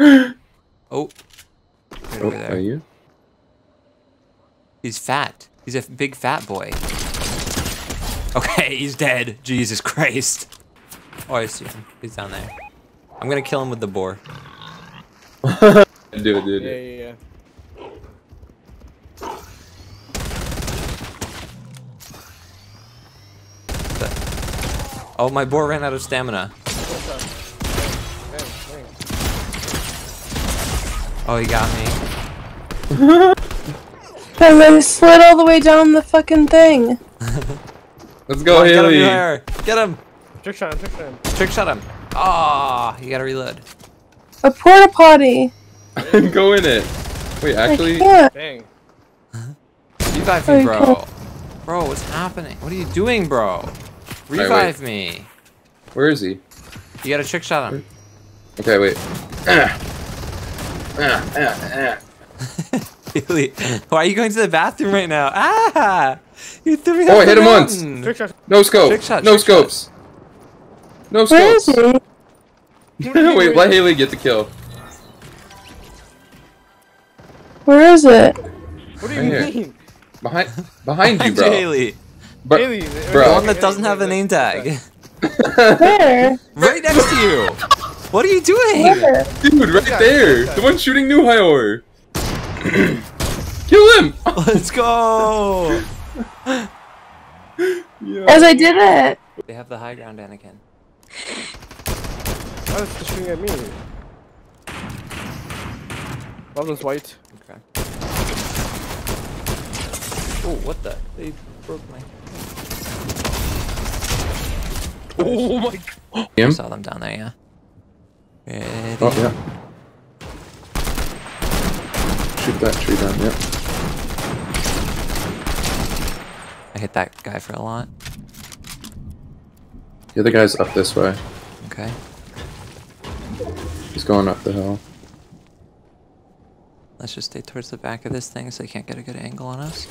Oh. Right Oh, over are you? He's fat. He's a big fat boy. Okay, he's dead. Jesus Christ. Oh, I see him. He's down there. I'm gonna kill him with the boar. Do it, do it, do Yeah, yeah, yeah. Oh, my boar ran out of stamina. Oh, he got me. And then slid all the way down the fucking thing. Let's go, Come on, get him, Haley. Get him. Trick shot him, trick shot him. Trick shot him. Ah, you gotta reload. A porta potty. go in it. Wait, actually, I can't. Dang. Revive me, Oh, bro. Bro, what's happening? What are you doing, bro? wait. Revive me. where is he? You gotta trick shot him. Okay, wait. Ah. Ah, ah, ah. Why are you going to the bathroom right now? Ah! You threw me Oh, I hit him once. mountain. Trick shot. No scope. Trick shot, no trick shot. scopes. No scopes. wait, let Haley get the kill. Where is it? What do you Right here. mean? Behind, behind you, bro. Haley. But, Haley, bro. The one that doesn't have a name tag. Where? right next to you. What are you doing? Where? dude, right Yeah, there. yeah. The one shooting New Hyor. Kill him. Let's go. As I did it. They have the high ground, Anakin. Why is it shooting at me? Loveland's white. Okay. Oh, what the? They broke my. Oh my god. I saw them down there, yeah. Ready? Oh yeah. Shoot that tree down. Yep. I hit that guy for a lot. The other guy's up this way. Okay. He's going up the hill. Let's just stay towards the back of this thing so they can't get a good angle on us.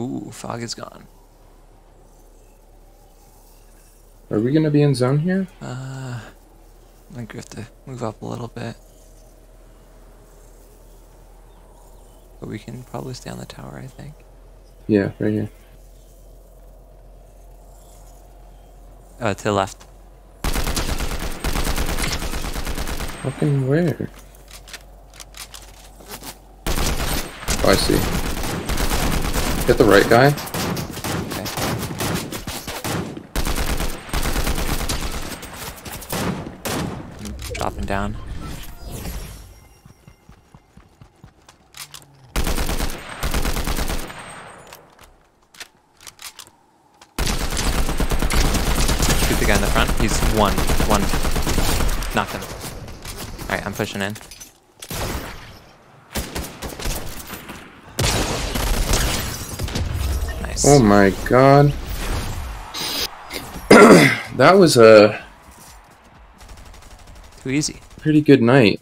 Ooh, fog is gone. Are we gonna be in zone here? Uh, I think we have to move up a little bit. But we can probably stay on the tower, I think. Yeah, right here. Uh, to the left. Fucking where? Oh, I see. Hit the right guy. Okay. Dropping down. Shoot the guy in the front. He's one. One. Knocked him. Alright, I'm pushing in. Nice. Oh my god. that was a Too easy. pretty good night.